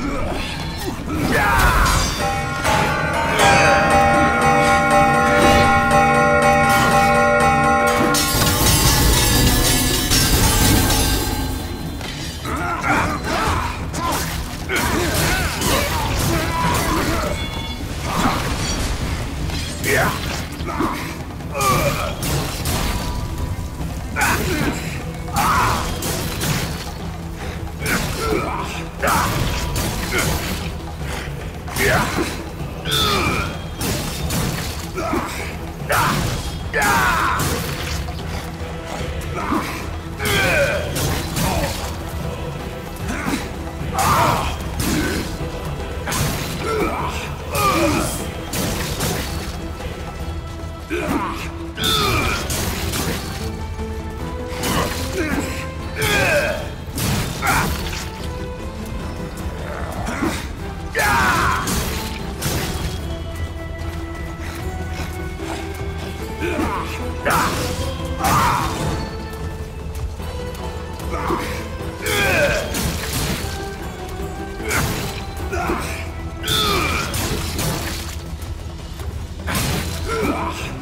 Whoa. It's over.